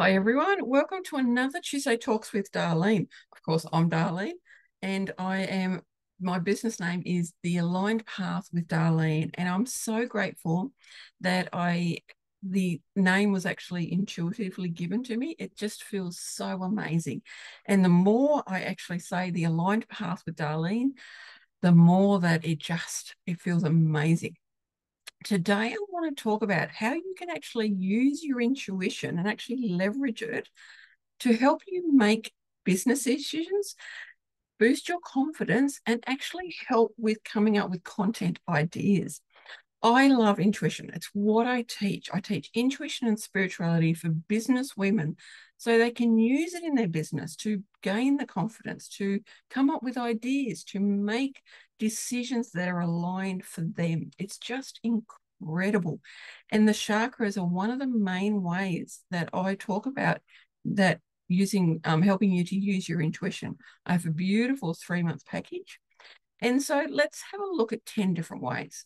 Hi, everyone. Welcome to another Tuesday Talks with Darleen. Of course, I'm Darleen, and I am, my business name is The Aligned Path with Darleen. And I'm so grateful that I, the name was actually intuitively given to me. It just feels so amazing. And the more I actually say The Aligned Path with Darleen, the more that it just, it feels amazing. Today, I want to talk about how you can actually use your intuition and actually leverage it to help you make business decisions, boost your confidence, and actually help with coming up with content ideas. I love intuition. It's what I teach. I teach intuition and spirituality for business women so they can use it in their business to gain the confidence, to come up with ideas, to make decisions that are aligned for them. It's just incredible. And the chakras are one of the main ways that I talk about that using um, helping you to use your intuition. I have a beautiful three month package. And so let's have a look at 10 different ways.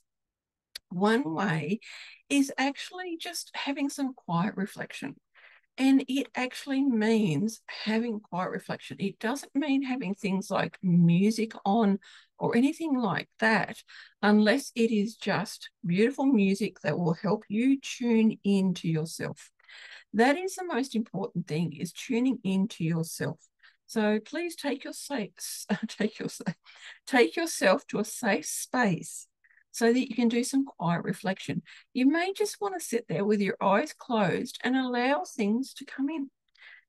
One oh, way is actually just having some quiet reflection. And it actually means having quiet reflection. It doesn't mean having things like music on or anything like that, unless it is just beautiful music that will help you tune into yourself. That is the most important thing is tuning into yourself. So please take your safe, take your take yourself to a safe space so that you can do some quiet reflection. You may just want to sit there with your eyes closed and allow things to come in.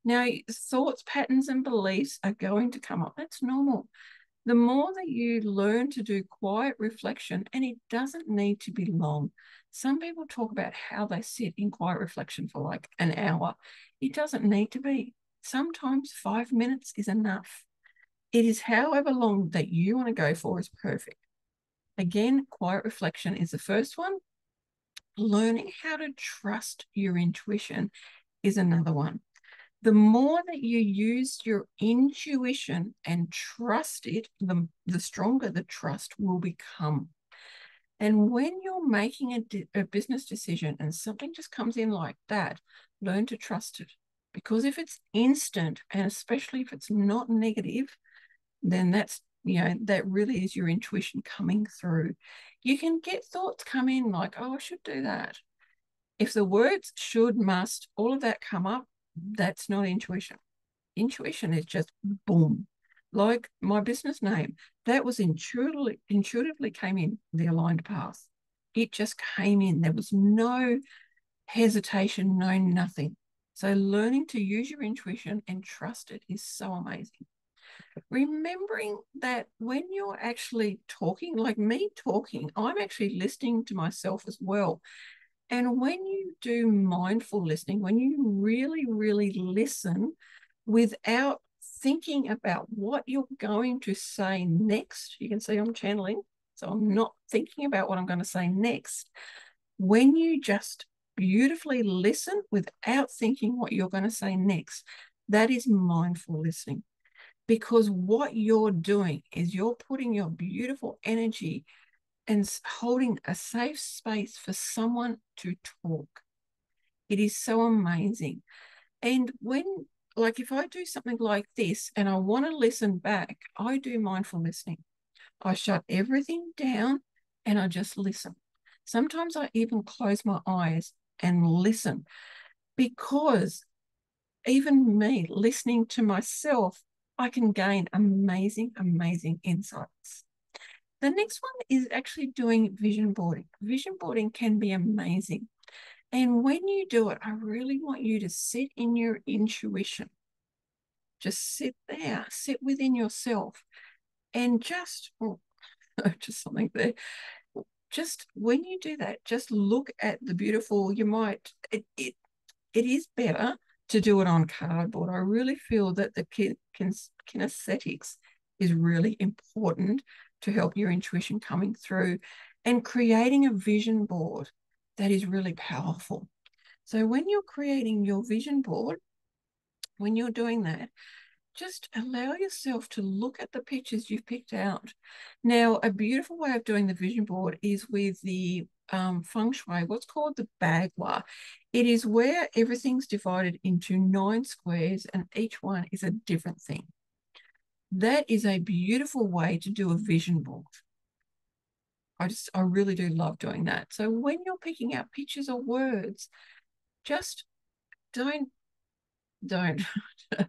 Now, thoughts, patterns, and beliefs are going to come up. That's normal. The more that you learn to do quiet reflection, and it doesn't need to be long. Some people talk about how they sit in quiet reflection for like an hour. It doesn't need to be. Sometimes five minutes is enough. It is however long that you want to go for is perfect. Again, quiet reflection is the first one. Learning how to trust your intuition is another one. The more that you use your intuition and trust it, the, the stronger the trust will become. And when you're making a, a business decision and something just comes in like that, learn to trust it. Because if it's instant, and especially if it's not negative, then that's you know that really is your intuition coming through. You can get thoughts come in like oh i should do that. If the words should must all of that come up that's not intuition. Intuition is just boom. Like my business name that was intuitively intuitively came in the aligned path. It just came in. There was no hesitation no nothing. So learning to use your intuition and trust it is so amazing remembering that when you're actually talking, like me talking, I'm actually listening to myself as well. And when you do mindful listening, when you really, really listen without thinking about what you're going to say next, you can see I'm channeling. So I'm not thinking about what I'm going to say next. When you just beautifully listen without thinking what you're going to say next, that is mindful listening because what you're doing is you're putting your beautiful energy and holding a safe space for someone to talk. It is so amazing. And when, like, if I do something like this and I want to listen back, I do mindful listening. I shut everything down and I just listen. Sometimes I even close my eyes and listen because even me listening to myself I can gain amazing, amazing insights. The next one is actually doing vision boarding. Vision boarding can be amazing. And when you do it, I really want you to sit in your intuition. Just sit there, sit within yourself, and just, oh, just something there. Just when you do that, just look at the beautiful. You might, it, it, it is better to do it on cardboard. I really feel that the kinesthetics is really important to help your intuition coming through and creating a vision board that is really powerful. So when you're creating your vision board, when you're doing that, just allow yourself to look at the pictures you've picked out. Now, a beautiful way of doing the vision board is with the um, feng shui what's called the bagua. It is where everything's divided into nine squares and each one is a different thing. That is a beautiful way to do a vision board. I just, I really do love doing that. So when you're picking out pictures or words, just don't, don't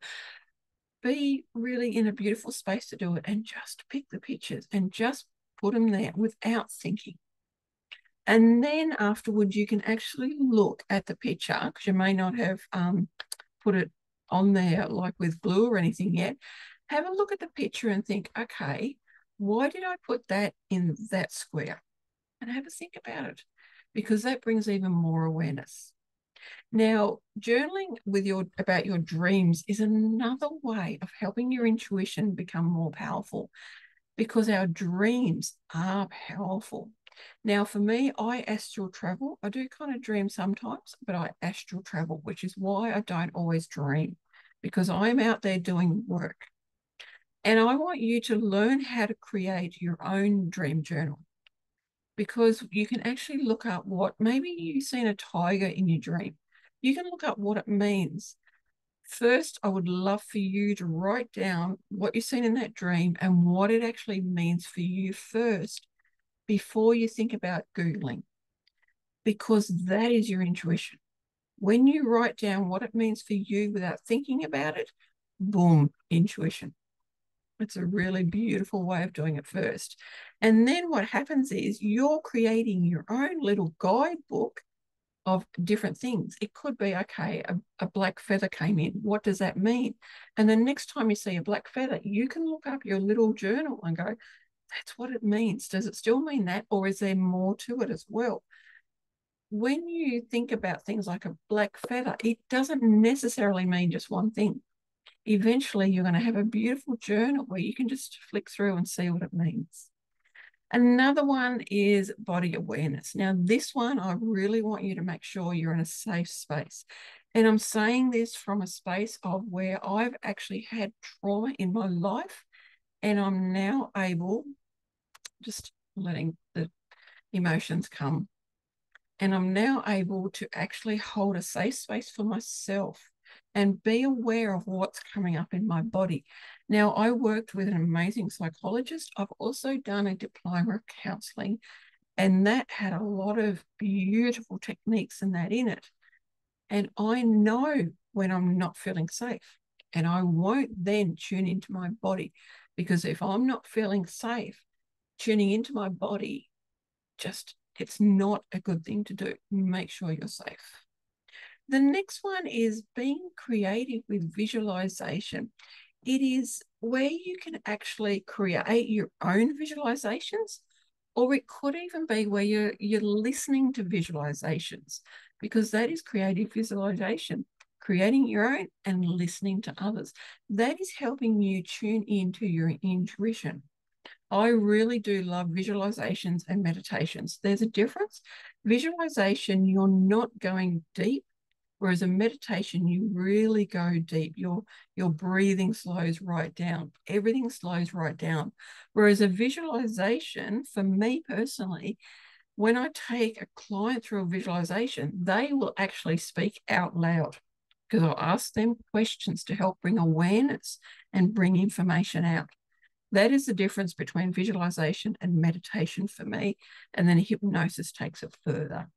be really in a beautiful space to do it and just pick the pictures and just put them there without thinking. And then afterwards, you can actually look at the picture because you may not have um, put it on there like with glue or anything yet. Have a look at the picture and think, okay, why did I put that in that square? And have a think about it because that brings even more awareness. Now, journaling with your about your dreams is another way of helping your intuition become more powerful because our dreams are powerful. Now, for me, I astral travel. I do kind of dream sometimes, but I astral travel, which is why I don't always dream because I'm out there doing work. And I want you to learn how to create your own dream journal because you can actually look up what maybe you've seen a tiger in your dream. You can look up what it means. First, I would love for you to write down what you've seen in that dream and what it actually means for you first before you think about Googling, because that is your intuition. When you write down what it means for you without thinking about it, boom, intuition. It's a really beautiful way of doing it first. And then what happens is you're creating your own little guidebook of different things. It could be, okay, a, a, black feather came in. What does that mean? And the next time you see a black feather, you can look up your little journal and go, that's what it means. Does it still mean that, or is there more to it as well? When you think about things like a black feather, it doesn't necessarily mean just one thing. Eventually, you're going to have a beautiful journal where you can just flick through and see what it means. Another one is body awareness. Now, this one, I really want you to make sure you're in a safe space. And I'm saying this from a space of where I've actually had trauma in my life and I'm now able, just letting the emotions come, and I'm now able to actually hold a safe space for myself and be aware of what's coming up in my body. Now, I worked with an amazing psychologist. I've also done a diploma of counseling, and that had a lot of beautiful techniques and that in it. And I know when I'm not feeling safe, and I won't then tune into my body. Because if I'm not feeling safe, tuning into my body, just it's not a good thing to do. Make sure you're safe. The next one is being creative with visualization. It is where you can actually create your own visualizations, or it could even be where you're, you're listening to visualizations, because that is creative visualization creating your own and listening to others. That is helping you tune into your intuition. I really do love visualizations and meditations. There's a difference. Visualization, you're not going deep, whereas a meditation, you really go deep. Your, your breathing slows right down. Everything slows right down. Whereas a visualization, for me personally, when I take a client through a visualization, they will actually speak out loud because I'll ask them questions to help bring awareness and bring information out. That is the difference between visualization and meditation for me. And then hypnosis takes it further.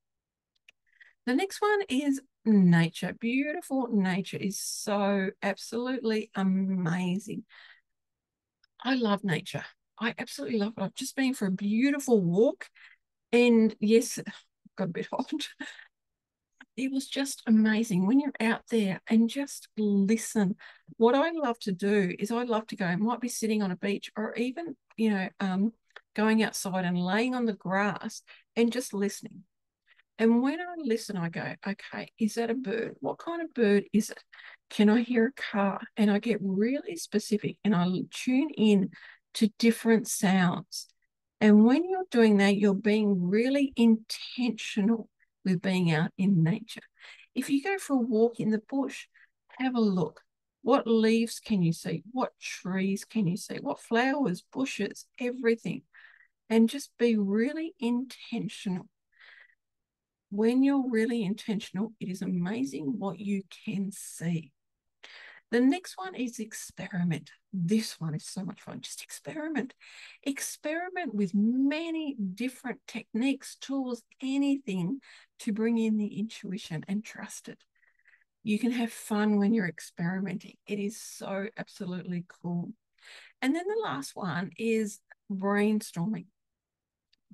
The next one is nature. Beautiful nature is so absolutely amazing. I love nature. I absolutely love it. I've just been for a beautiful walk. And yes, got a bit hot it was just amazing when you're out there and just listen. What I love to do is I love to go, might be sitting on a beach or even, you know, um, going outside and laying on the grass and just listening. And when I listen, I go, okay, is that a bird? What kind of bird is it? Can I hear a car? And I get really specific and I tune in to different sounds. And when you're doing that, you're being really intentional with being out in nature. If you go for a walk in the bush, have a look. What leaves can you see? What trees can you see? What flowers, bushes, everything. And just be really intentional. when you're really intentional, it is amazing what you can see. The next one is experiment. This one is so much fun. Just experiment. Experiment with many different techniques, tools, anything to bring in the intuition and trust it. You can have fun when you're experimenting. It is so absolutely cool. And then the last one is brainstorming.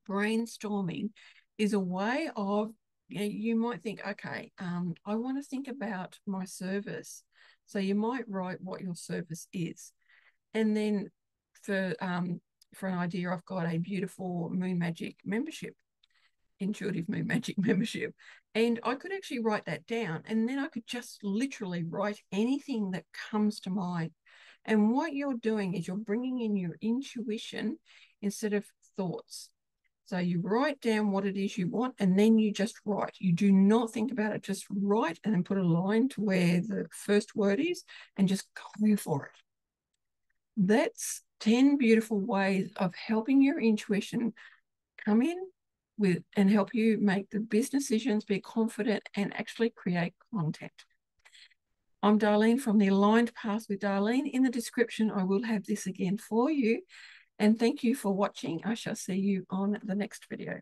Brainstorming is a way of you, know, you might think, okay, um, I want to think about my service so you might write what your service is. And then for um, for an idea, I've got a beautiful Moon Magic membership, intuitive Moon Magic membership. And I could actually write that down. And then I could just literally write anything that comes to mind. And what you're doing is you're bringing in your intuition instead of thoughts. So you write down what it is you want and then you just write. You do not think about it, just write and then put a line to where the first word is and just go for it. That's 10 beautiful ways of helping your intuition come in with and help you make the business decisions, be confident, and actually create content. I'm Darleen from the Aligned Path with Darleen. In the description, I will have this again for you. And thank you for watching. I shall see you on the next video.